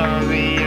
Sorry.